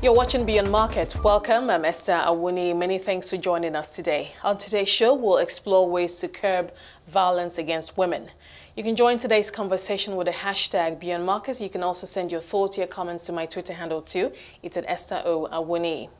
You're watching Beyond Market. Welcome. Uh, I'm Esther Awuni. Many thanks for joining us today. On today's show, we'll explore ways to curb violence against women. You can join today's conversation with the hashtag Beyond Markets. You can also send your thoughts or comments to my Twitter handle too. It's at Esther O. Awuni.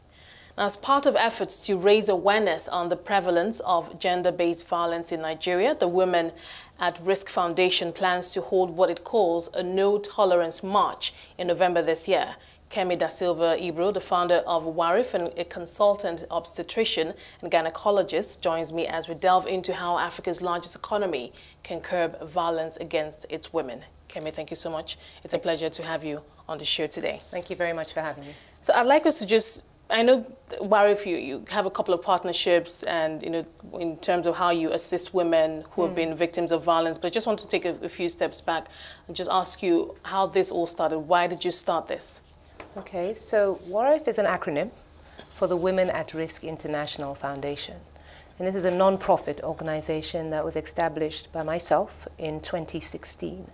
As part of efforts to raise awareness on the prevalence of gender-based violence in Nigeria, the Women at Risk Foundation plans to hold what it calls a no-tolerance march in November this year. Kemi Da Silva Ibru, the founder of WARIF and a consultant obstetrician and gynecologist, joins me as we delve into how Africa's largest economy can curb violence against its women. Kemi, thank you so much. It's a pleasure to have you on the show today. Thank you very much for having me. So I'd like us to just, I know, WARIF, you, you have a couple of partnerships and, you know, in terms of how you assist women who have mm. been victims of violence, but I just want to take a, a few steps back and just ask you how this all started. Why did you start this? Okay, so WARIF is an acronym for the Women at Risk International Foundation. And this is a non-profit organization that was established by myself in 2016.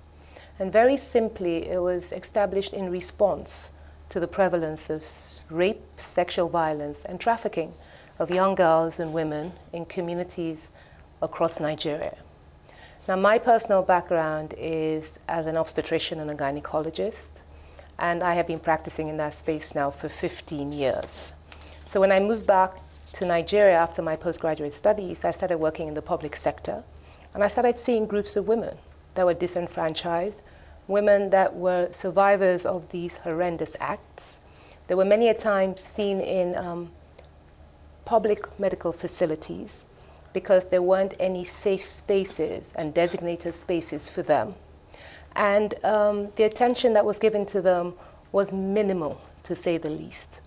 And very simply, it was established in response to the prevalence of rape, sexual violence, and trafficking of young girls and women in communities across Nigeria. Now, my personal background is as an obstetrician and a gynecologist and I have been practicing in that space now for 15 years. So when I moved back to Nigeria after my postgraduate studies, I started working in the public sector, and I started seeing groups of women that were disenfranchised, women that were survivors of these horrendous acts. They were many a time seen in um, public medical facilities because there weren't any safe spaces and designated spaces for them and um, the attention that was given to them was minimal, to say the least.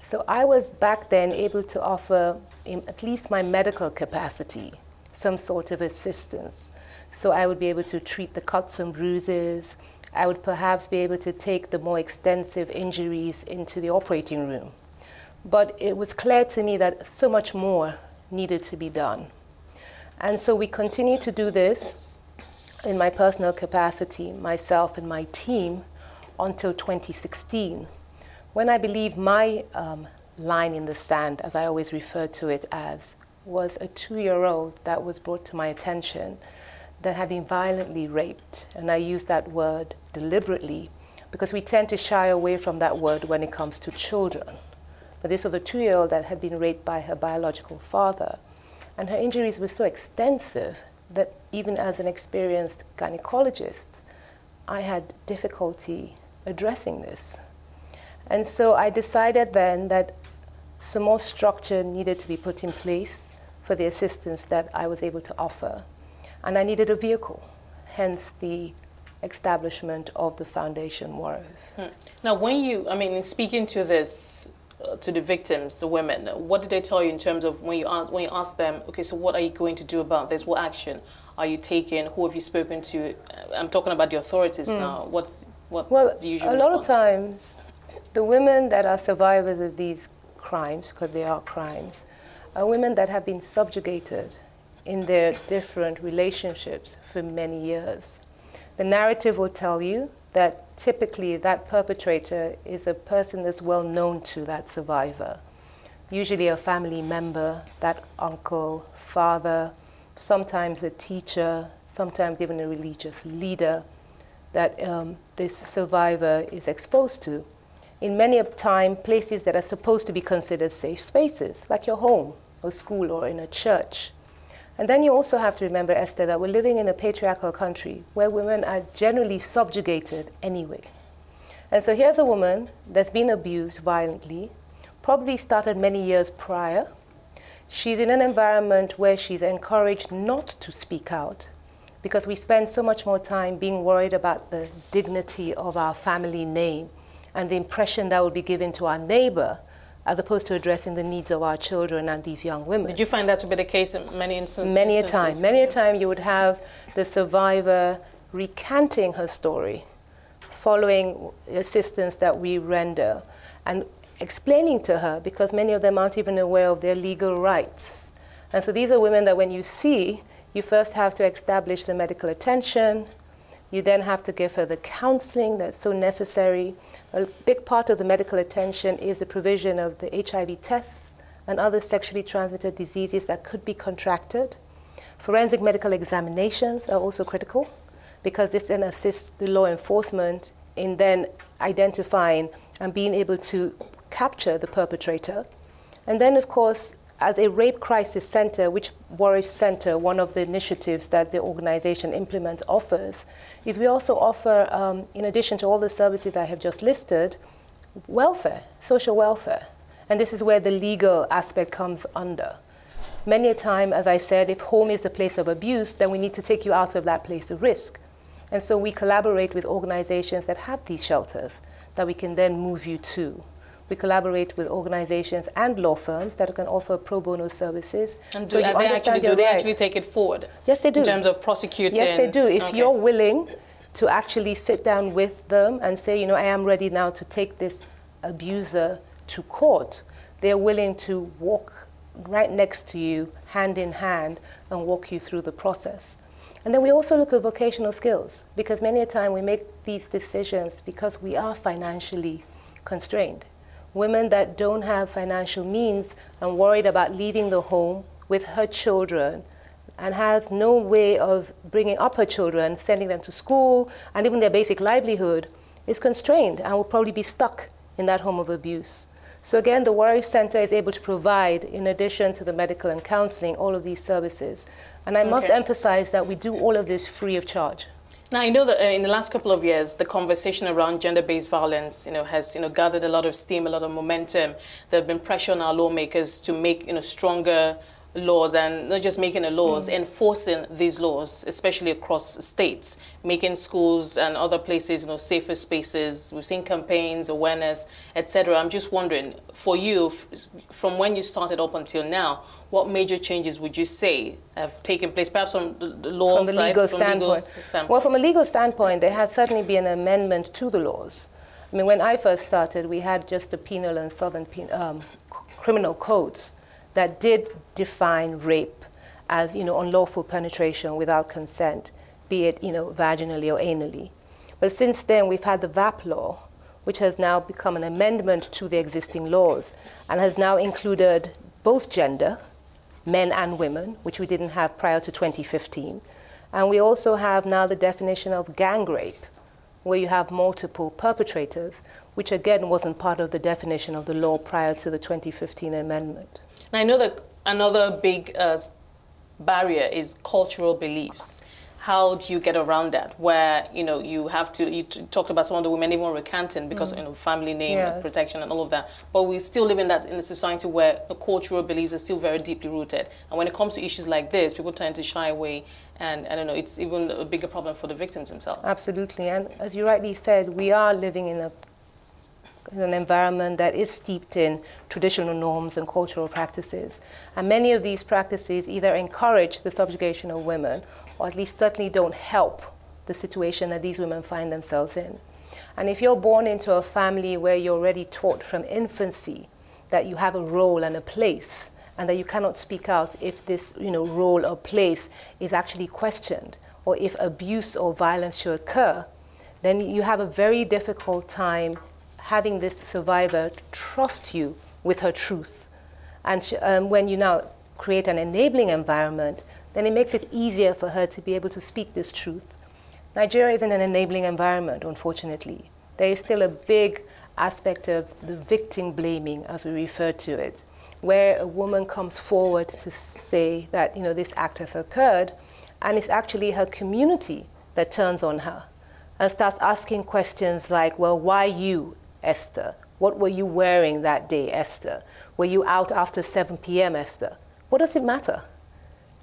So I was back then able to offer, in at least my medical capacity, some sort of assistance. So I would be able to treat the cuts and bruises. I would perhaps be able to take the more extensive injuries into the operating room. But it was clear to me that so much more needed to be done. And so we continued to do this in my personal capacity, myself and my team, until 2016, when I believe my um, line in the sand, as I always refer to it as, was a two-year-old that was brought to my attention that had been violently raped. And I use that word deliberately because we tend to shy away from that word when it comes to children. But this was a two-year-old that had been raped by her biological father. And her injuries were so extensive that even as an experienced gynecologist, I had difficulty addressing this. And so I decided then that some more structure needed to be put in place for the assistance that I was able to offer. And I needed a vehicle, hence the establishment of the foundation WARIF. Hmm. Now, when you, I mean, in speaking to this, to the victims, the women, what did they tell you in terms of when you ask when you ask them, okay, so what are you going to do about this? What action are you taking? Who have you spoken to? Uh, I'm talking about the authorities mm. now. What's what well, the usual a response? lot of times, the women that are survivors of these crimes, because they are crimes, are women that have been subjugated in their different relationships for many years. The narrative will tell you that typically that perpetrator is a person that's well known to that survivor, usually a family member, that uncle, father, sometimes a teacher, sometimes even a religious leader that um, this survivor is exposed to. In many of time, places that are supposed to be considered safe spaces, like your home or school or in a church. And then you also have to remember, Esther, that we're living in a patriarchal country where women are generally subjugated anyway. And so here's a woman that's been abused violently, probably started many years prior. She's in an environment where she's encouraged not to speak out because we spend so much more time being worried about the dignity of our family name and the impression that will be given to our neighbor as opposed to addressing the needs of our children and these young women. Did you find that to be the case in many instances? Many a time. Many a time you would have the survivor recanting her story following assistance that we render and explaining to her because many of them aren't even aware of their legal rights. And so these are women that when you see, you first have to establish the medical attention, you then have to give her the counseling that's so necessary A big part of the medical attention is the provision of the HIV tests and other sexually transmitted diseases that could be contracted. Forensic medical examinations are also critical because this then assists the law enforcement in then identifying and being able to capture the perpetrator. And then, of course, as a rape crisis center, which WARIF Center, one of the initiatives that the organization implements, offers, is we also offer, um, in addition to all the services I have just listed, welfare, social welfare. And this is where the legal aspect comes under. Many a time, as I said, if home is the place of abuse, then we need to take you out of that place of risk. And so we collaborate with organizations that have these shelters that we can then move you to. We collaborate with organizations and law firms that can offer pro bono services. And do, so they, actually, do they right. actually take it forward? Yes, they do. In terms of prosecuting? Yes, they do. If okay. you're willing to actually sit down with them and say, you know, I am ready now to take this abuser to court, they're willing to walk right next to you, hand in hand, and walk you through the process. And then we also look at vocational skills because many a time we make these decisions because we are financially constrained. Women that don't have financial means and worried about leaving the home with her children and has no way of bringing up her children, sending them to school, and even their basic livelihood is constrained and will probably be stuck in that home of abuse. So again, the WARIF Center is able to provide, in addition to the medical and counseling, all of these services. And I okay. must emphasize that we do all of this free of charge. Now, I know that uh, in the last couple of years, the conversation around gender-based violence, you know, has, you know, gathered a lot of steam, a lot of momentum. There have been pressure on our lawmakers to make, you know, stronger laws and not just making the laws, mm. enforcing these laws, especially across states, making schools and other places, you know, safer spaces. We've seen campaigns, awareness, etc. I'm just wondering, for you, from when you started up until now, what major changes would you say have taken place, perhaps from the, the law from the side, legal, from standpoint. legal standpoint? Well, from a legal standpoint, there has certainly been an amendment to the laws. I mean, when I first started, we had just the penal and southern um, criminal codes that did define rape as you know unlawful penetration without consent, be it you know vaginally or anally. But since then, we've had the VAP law, which has now become an amendment to the existing laws and has now included both gender, men and women, which we didn't have prior to 2015. And we also have now the definition of gang rape, where you have multiple perpetrators, which again wasn't part of the definition of the law prior to the 2015 amendment. And I know that another big uh, barrier is cultural beliefs. How do you get around that? Where you know you have to. You talked about some of the women even recanting because mm. you know family name yes. protection and all of that. But we still live in that in a society where the cultural beliefs are still very deeply rooted. And when it comes to issues like this, people tend to shy away and I don't know, it's even a bigger problem for the victims themselves. Absolutely, and as you rightly said, we are living in a in an environment that is steeped in traditional norms and cultural practices. And many of these practices either encourage the subjugation of women or at least certainly don't help the situation that these women find themselves in. And if you're born into a family where you're already taught from infancy that you have a role and a place and that you cannot speak out if this you know, role or place is actually questioned or if abuse or violence should occur, then you have a very difficult time having this survivor trust you with her truth. And um, when you now create an enabling environment, then it makes it easier for her to be able to speak this truth. Nigeria is in an enabling environment, unfortunately. There is still a big aspect of the victim blaming, as we refer to it, where a woman comes forward to say that you know this act has occurred, and it's actually her community that turns on her and starts asking questions like, well, why you? Esther? What were you wearing that day, Esther? Were you out after 7 p.m., Esther? What does it matter?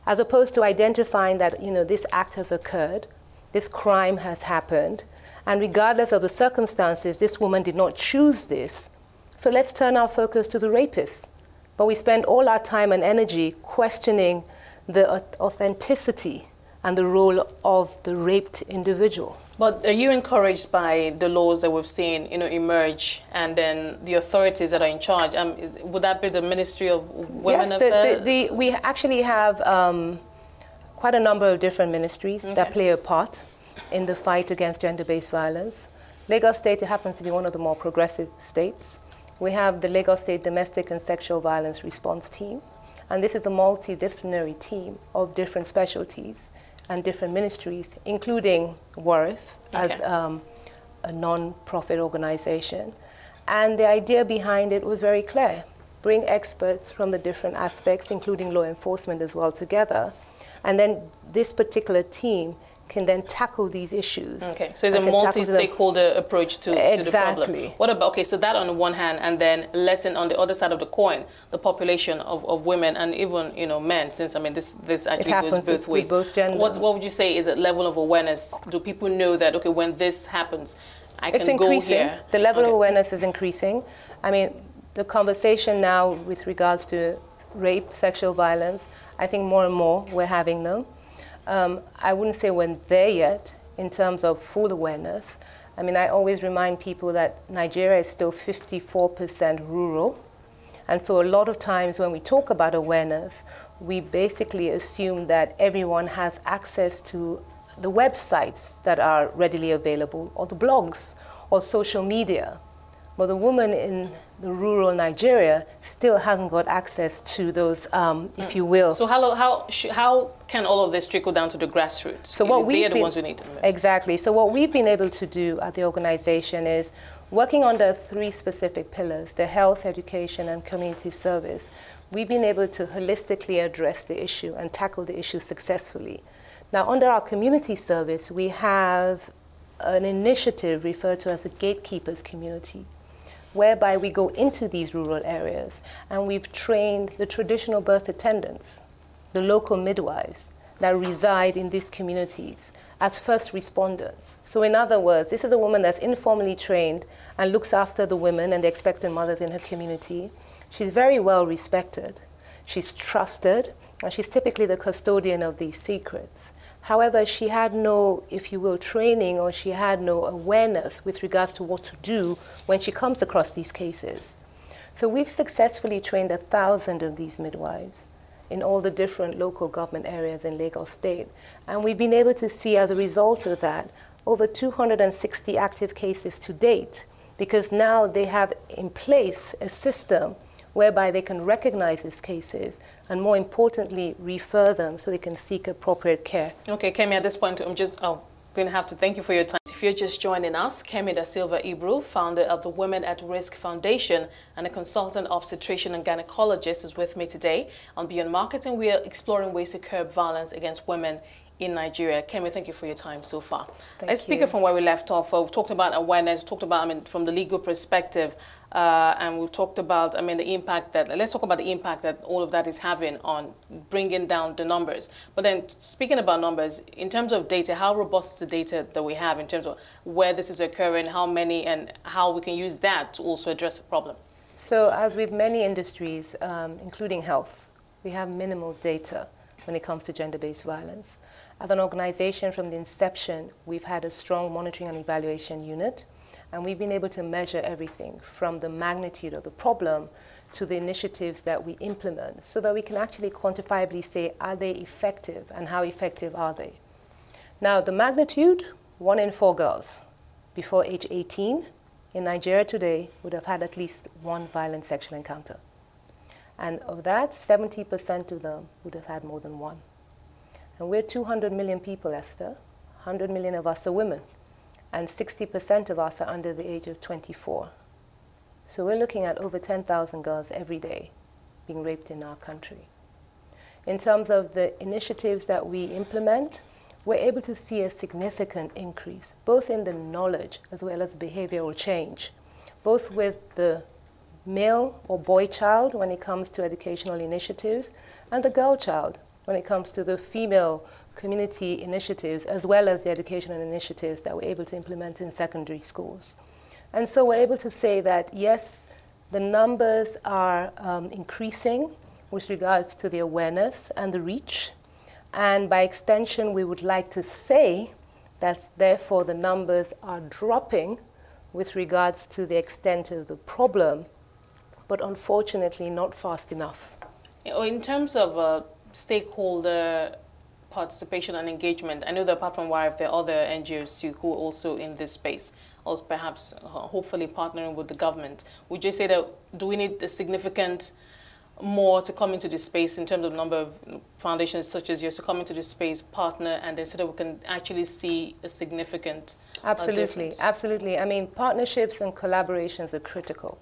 As opposed to identifying that, you know, this act has occurred, this crime has happened, and regardless of the circumstances, this woman did not choose this. So let's turn our focus to the rapist. But we spend all our time and energy questioning the authenticity and the role of the raped individual. But are you encouraged by the laws that we've seen, you know, emerge, and then the authorities that are in charge? Um, is, would that be the Ministry of Women yes, Affairs? The, the, the, we actually have um, quite a number of different ministries okay. that play a part in the fight against gender-based violence. Lagos State happens to be one of the more progressive states. We have the Lagos State Domestic and Sexual Violence Response Team, and this is a multidisciplinary team of different specialties and different ministries, including WARIF okay. as um, a non-profit organization. And the idea behind it was very clear. Bring experts from the different aspects, including law enforcement as well, together. And then this particular team can then tackle these issues. Okay, so it's a multi-stakeholder approach to, exactly. to the problem. What about, okay, so that on the one hand, and then letting on the other side of the coin, the population of, of women and even, you know, men, since, I mean, this, this actually goes both ways. both genders. What's, what would you say is a level of awareness? Do people know that, okay, when this happens, I it's can increasing. go here? The level okay. of awareness is increasing. I mean, the conversation now with regards to rape, sexual violence, I think more and more we're having them. Um, I wouldn't say we're there yet in terms of full awareness. I mean, I always remind people that Nigeria is still 54% rural. And so a lot of times when we talk about awareness, we basically assume that everyone has access to the websites that are readily available or the blogs or social media. But the woman in the rural Nigeria still hasn't got access to those, um, if mm. you will. So how, how, how can all of this trickle down to the grassroots? So what we They're the ones who need it most. Exactly. So what we've been able to do at the organization is working under three specific pillars, the health, education, and community service. We've been able to holistically address the issue and tackle the issue successfully. Now, under our community service, we have an initiative referred to as the Gatekeepers Community whereby we go into these rural areas and we've trained the traditional birth attendants, the local midwives that reside in these communities as first responders. So in other words, this is a woman that's informally trained and looks after the women and the expectant mothers in her community. She's very well respected. She's trusted, and she's typically the custodian of these secrets. However, she had no, if you will, training or she had no awareness with regards to what to do when she comes across these cases. So we've successfully trained a thousand of these midwives in all the different local government areas in Lagos State. And we've been able to see as a result of that over 260 active cases to date because now they have in place a system whereby they can recognize these cases and more importantly, refer them so they can seek appropriate care. Okay, Kemi, at this point, I'm just oh, going to have to thank you for your time. If you're just joining us, Kemi Da Silva Ibru, founder of the Women at Risk Foundation and a consultant obstetrician and gynecologist, is with me today. On Beyond Marketing, we are exploring ways to curb violence against women in Nigeria. Kemi, thank you for your time so far. Thank Let's speak from where we left off. We've talked about awareness, we've talked about, I mean, from the legal perspective, uh, and we've talked about, I mean, the impact that, let's talk about the impact that all of that is having on bringing down the numbers. But then speaking about numbers, in terms of data, how robust is the data that we have in terms of where this is occurring, how many, and how we can use that to also address the problem? So as with many industries, um, including health, we have minimal data when it comes to gender-based violence. As an organization from the inception, we've had a strong monitoring and evaluation unit and we've been able to measure everything from the magnitude of the problem to the initiatives that we implement so that we can actually quantifiably say, are they effective and how effective are they? Now, the magnitude, one in four girls before age 18 in Nigeria today would have had at least one violent sexual encounter. And of that, 70% of them would have had more than one. And we're 200 million people, Esther. 100 million of us are women and 60% of us are under the age of 24. So we're looking at over 10,000 girls every day being raped in our country. In terms of the initiatives that we implement, we're able to see a significant increase, both in the knowledge as well as behavioral change, both with the male or boy child when it comes to educational initiatives, and the girl child when it comes to the female community initiatives as well as the educational initiatives that we're able to implement in secondary schools. And so we're able to say that yes, the numbers are um, increasing with regards to the awareness and the reach. And by extension, we would like to say that therefore the numbers are dropping with regards to the extent of the problem, but unfortunately not fast enough. In terms of uh, stakeholder participation and engagement? I know that apart from WARIF, there are other NGOs too who are also in this space, or perhaps uh, hopefully partnering with the government. Would you say that do we need a significant more to come into this space in terms of number of foundations such as yours to come into this space, partner, and then so that we can actually see a significant uh, Absolutely, uh, absolutely. I mean, partnerships and collaborations are critical.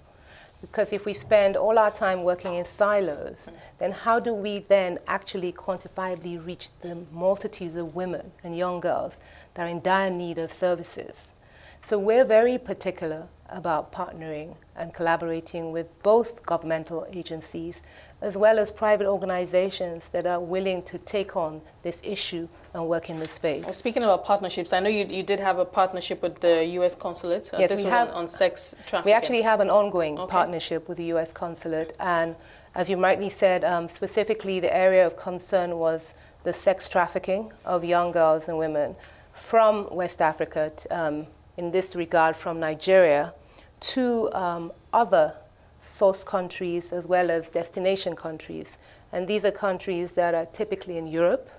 Because if we spend all our time working in silos, then how do we then actually quantifiably reach the multitudes of women and young girls that are in dire need of services? So we're very particular about partnering and collaborating with both governmental agencies as well as private organizations that are willing to take on this issue and work in this space. Well, speaking about partnerships, I know you, you did have a partnership with the U.S. consulate. Uh, yes, this we have, on, on, sex trafficking. We actually have an ongoing okay. partnership with the U.S. consulate. And as you rightly said, um, specifically the area of concern was the sex trafficking of young girls and women from West Africa, to, um, in this regard from Nigeria, to um, other source countries as well as destination countries. And these are countries that are typically in Europe,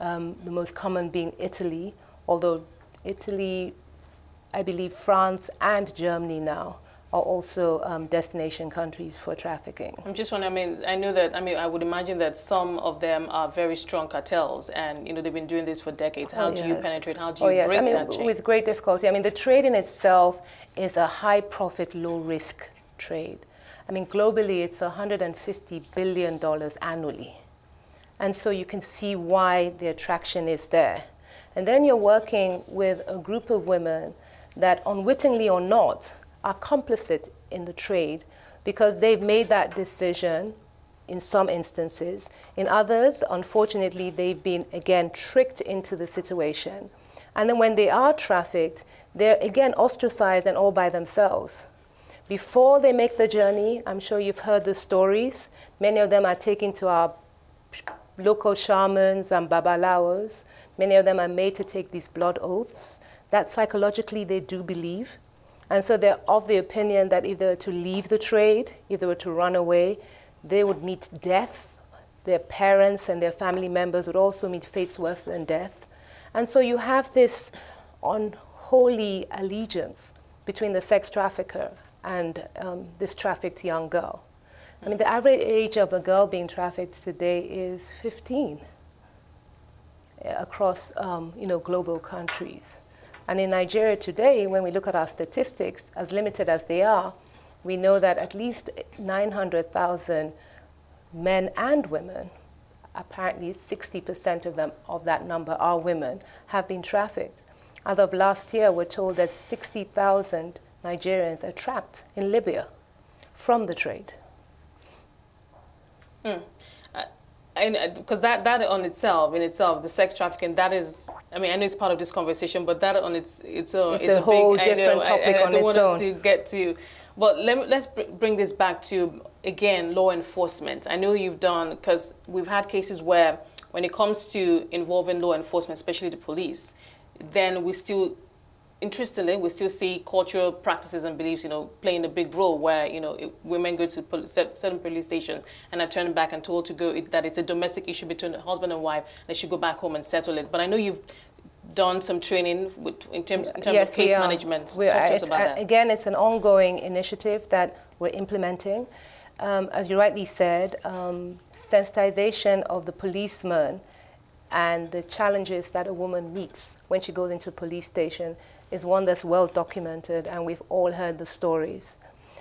um, the most common being Italy, although Italy, I believe France and Germany now are also um, destination countries for trafficking. I'm just wondering, I mean, I know that, I mean, I would imagine that some of them are very strong cartels and, you know, they've been doing this for decades. How oh, do yes. you penetrate? How do you oh, yes. break I mean, that chain? With great difficulty. I mean, the trade in itself is a high profit, low risk trade. I mean, globally, it's $150 billion annually. And so you can see why the attraction is there. And then you're working with a group of women that, unwittingly or not, are complicit in the trade because they've made that decision in some instances. In others, unfortunately, they've been, again, tricked into the situation. And then when they are trafficked, they're, again, ostracized and all by themselves. Before they make the journey, I'm sure you've heard the stories. Many of them are taken to our local shamans and babalawos. Many of them are made to take these blood oaths that psychologically they do believe. And so they're of the opinion that if they were to leave the trade, if they were to run away, they would meet death. Their parents and their family members would also meet fates worse than death. And so you have this unholy allegiance between the sex trafficker and um, this trafficked young girl. I mean, the average age of a girl being trafficked today is 15 across, um, you know, global countries. And in Nigeria today, when we look at our statistics, as limited as they are, we know that at least 900,000 men and women, apparently 60% of them of that number are women, have been trafficked. As of last year, we're told that 60,000 Nigerians are trapped in Libya from the trade. Hmm. Hmm because that that on itself in itself the sex trafficking that is I mean I know it's part of this conversation but that on its it's a it's, it's a, a, whole big, different know, topic I, I, I on its own. to get to but let let's bring this back to again law enforcement. I know you've done because we've had cases where when it comes to involving law enforcement especially the police then we still interestingly, we still see cultural practices and beliefs, you know, playing a big role where, you know, women go to police, certain police stations and are turned back and told to go, it, that it's a domestic issue between the husband and wife, they should go back home and settle it. But I know you've done some training with, in terms, in terms yes, of case management. We Talk to us about uh, that. Again, it's an ongoing initiative that we're implementing. Um, as you rightly said, um, sensitization of the policeman and the challenges that a woman meets when she goes into a police station is one that's well documented and we've all heard the stories.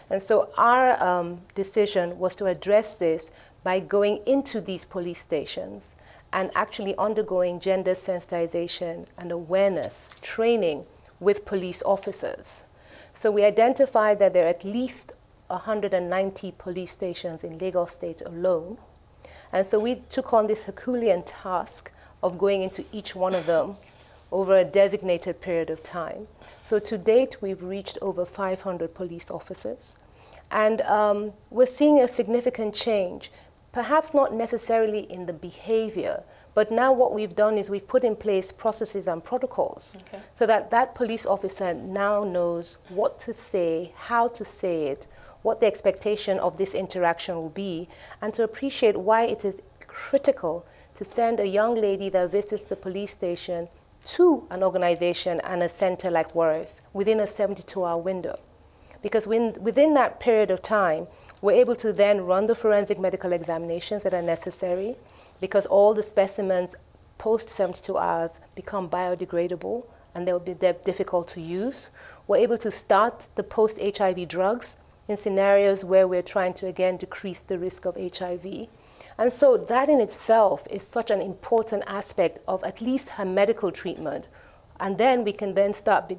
And so our um, decision was to address this by going into these police stations and actually undergoing gender sensitization and awareness training with police officers. So we identified that there are at least 190 police stations in Lagos State alone. And so we took on this Herculean task of going into each one of them over a designated period of time. So to date, we've reached over 500 police officers. And um, we're seeing a significant change, perhaps not necessarily in the behavior, but now what we've done is we've put in place processes and protocols okay. so that that police officer now knows what to say, how to say it, what the expectation of this interaction will be, and to appreciate why it is critical to send a young lady that visits the police station to an organization and a center like WARIF within a 72 hour window. Because when, within that period of time, we're able to then run the forensic medical examinations that are necessary because all the specimens post 72 hours become biodegradable and they'll be difficult to use. We're able to start the post HIV drugs in scenarios where we're trying to again decrease the risk of HIV. And so that in itself is such an important aspect of at least her medical treatment. And then we can then start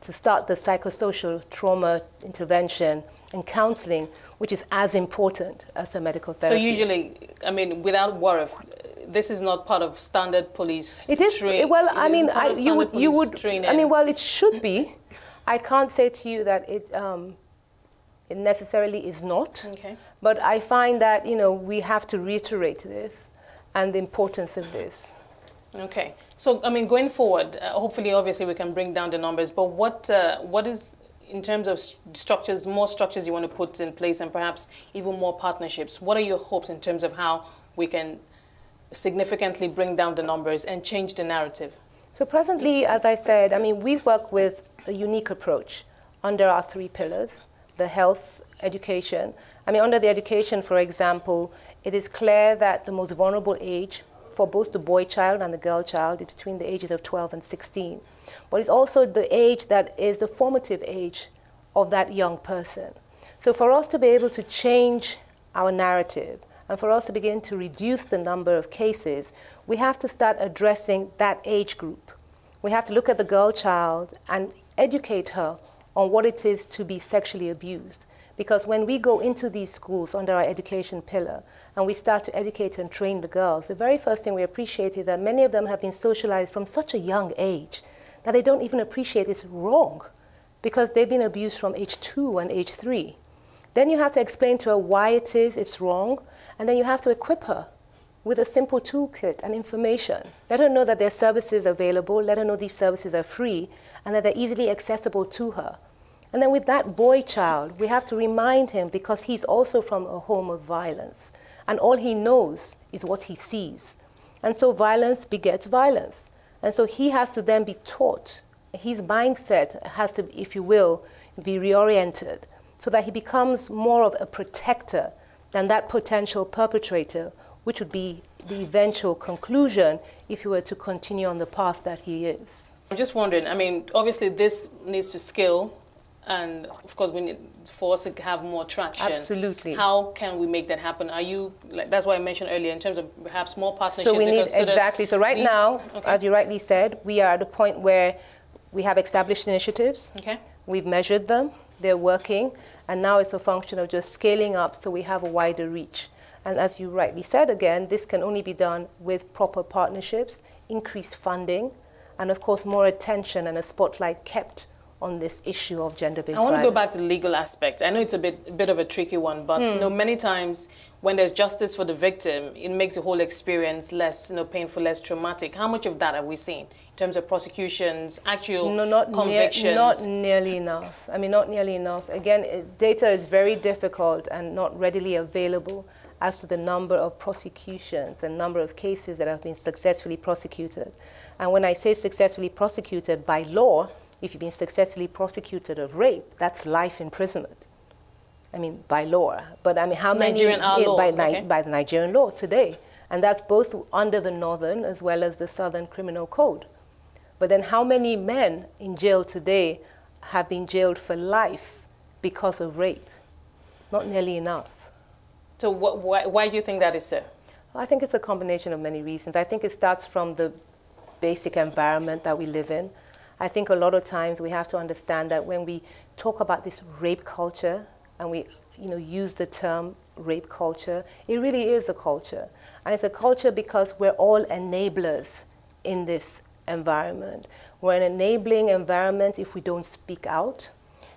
to start the psychosocial trauma intervention and counseling, which is as important as the medical therapy. So usually, I mean, without WARIF, this is not part of standard police. It is. Well, I mean, I, you would, you would. Training. I mean, well, it should be. I can't say to you that it. Um, it necessarily is not. Okay. But I find that, you know, we have to reiterate this and the importance of this. Okay. So, I mean, going forward, uh, hopefully, obviously, we can bring down the numbers. But what, uh, what is, in terms of structures, more structures you want to put in place and perhaps even more partnerships? What are your hopes in terms of how we can significantly bring down the numbers and change the narrative? So presently, as I said, I mean, we work with a unique approach under our three pillars the health education. I mean, under the education, for example, it is clear that the most vulnerable age for both the boy child and the girl child is between the ages of 12 and 16. But it's also the age that is the formative age of that young person. So for us to be able to change our narrative and for us to begin to reduce the number of cases, we have to start addressing that age group. We have to look at the girl child and educate her on what it is to be sexually abused. Because when we go into these schools under our education pillar and we start to educate and train the girls, the very first thing we appreciate is that many of them have been socialized from such a young age that they don't even appreciate it's wrong because they've been abused from age two and age three. Then you have to explain to her why it is it's wrong, and then you have to equip her with a simple toolkit and information. Let her know that there are services available, let her know these services are free, and that they're easily accessible to her. And then with that boy child, we have to remind him because he's also from a home of violence. And all he knows is what he sees. And so violence begets violence. And so he has to then be taught. His mindset has to, if you will, be reoriented so that he becomes more of a protector than that potential perpetrator, which would be the eventual conclusion if he were to continue on the path that he is. I'm just wondering, I mean, obviously this needs to scale and of course we need for us to have more traction. Absolutely. How can we make that happen? Are you like that's why I mentioned earlier in terms of perhaps more partnerships? So we need exactly. So right these, now, okay. as you rightly said, we are at a point where we have established initiatives. Okay. We've measured them. They're working, and now it's a function of just scaling up so we have a wider reach. And as you rightly said again, this can only be done with proper partnerships, increased funding, and of course more attention and a spotlight kept on this issue of gender-based I want to go back to the legal aspect. I know it's a bit, a bit of a tricky one, but you hmm. know, many times when there's justice for the victim, it makes the whole experience less you know, painful, less traumatic. How much of that have we seen in terms of prosecutions, actual no, not convictions? Near, not nearly enough. I mean, not nearly enough. Again, it, data is very difficult and not readily available as to the number of prosecutions and number of cases that have been successfully prosecuted. And when I say successfully prosecuted by law, if you've been successfully prosecuted of rape, that's life imprisonment. I mean, by law. But I mean, how Nigerian many laws, by, okay. by the Nigerian law today? And that's both under the Northern as well as the Southern Criminal Code. But then, how many men in jail today have been jailed for life because of rape? Not nearly enough. So, wh why, why do you think that is, sir? I think it's a combination of many reasons. I think it starts from the basic environment that we live in. I think a lot of times we have to understand that when we talk about this rape culture and we you know, use the term rape culture, it really is a culture. And it's a culture because we're all enablers in this environment. We're an enabling environment if we don't speak out.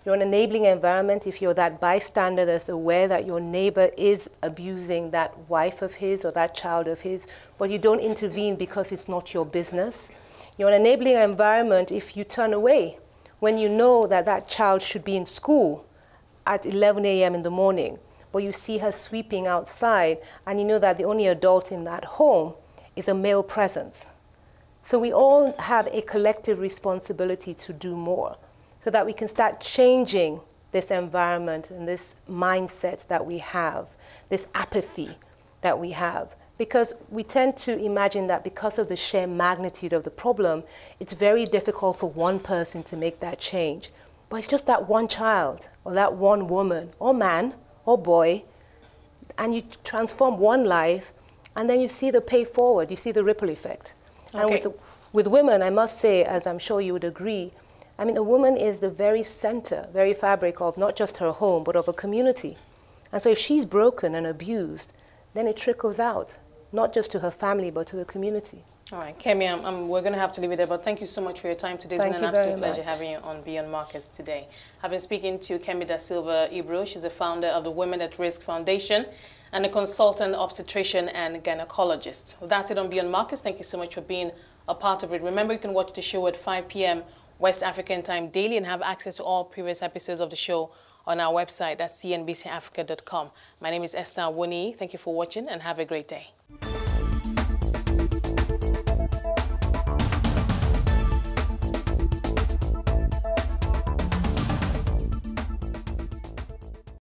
You're an enabling environment if you're that bystander that's aware that your neighbor is abusing that wife of his or that child of his, but you don't intervene because it's not your business. You're enabling an environment if you turn away when you know that that child should be in school at 11 a.m. in the morning, but you see her sweeping outside and you know that the only adult in that home is a male presence. So we all have a collective responsibility to do more so that we can start changing this environment and this mindset that we have, this apathy that we have. Because we tend to imagine that because of the sheer magnitude of the problem, it's very difficult for one person to make that change. But it's just that one child, or that one woman, or man, or boy, and you transform one life, and then you see the pay forward, you see the ripple effect. Okay. And with, with women, I must say, as I'm sure you would agree, I mean, a woman is the very center, very fabric of not just her home, but of a community. And so if she's broken and abused, then it trickles out, not just to her family, but to the community. All right, Kemi, I'm, I'm, we're going to have to leave it there, but thank you so much for your time today. It's thank been an absolute pleasure having you on Beyond Markets today. I've been speaking to Kemi Da Silva Ibru. She's the founder of the Women at Risk Foundation and a consultant obstetrician and gynecologist. Well, that's it on Beyond Markets. Thank you so much for being a part of it. Remember, you can watch the show at 5 p.m. West African time daily and have access to all previous episodes of the show on our website at cnbcafrica.com. My name is Esther Awuni. Thank you for watching and have a great day.